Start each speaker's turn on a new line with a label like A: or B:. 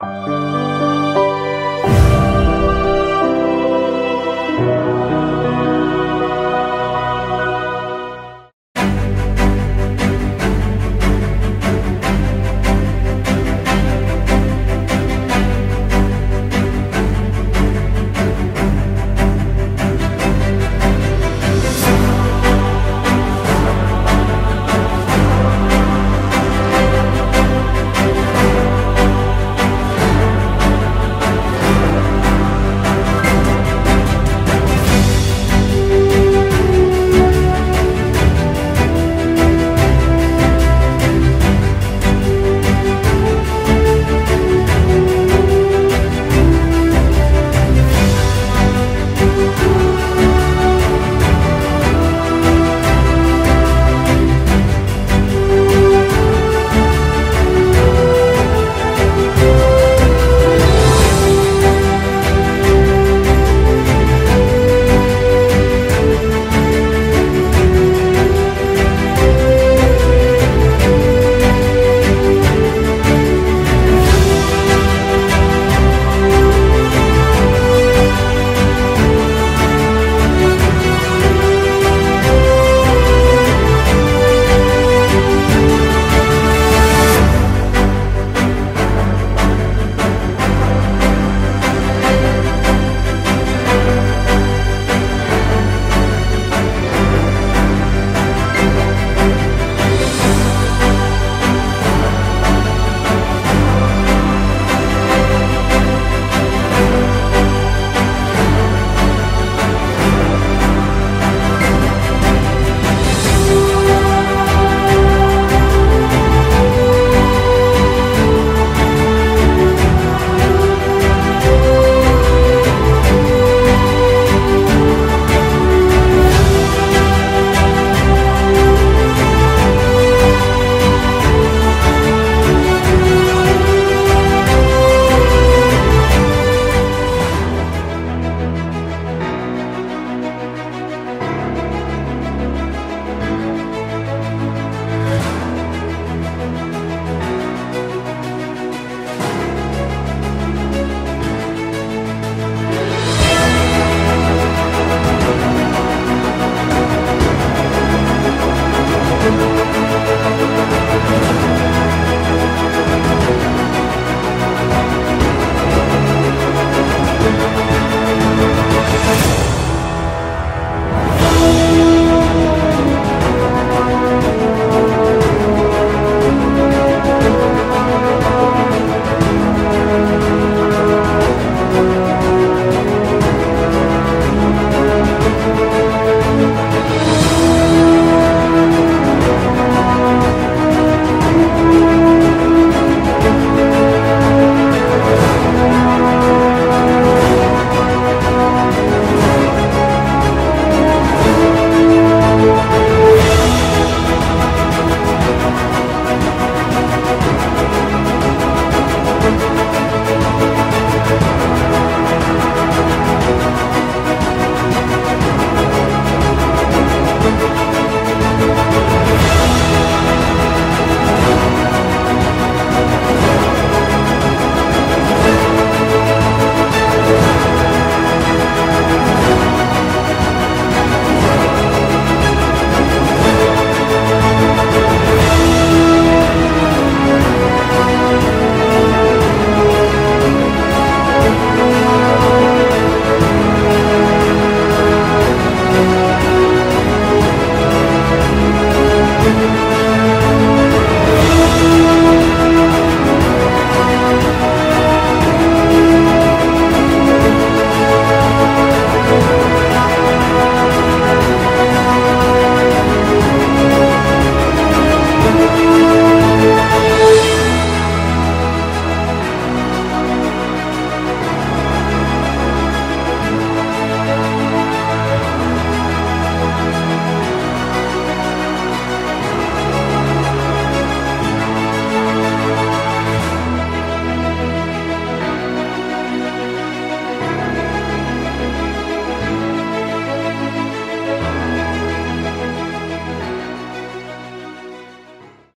A: Bye.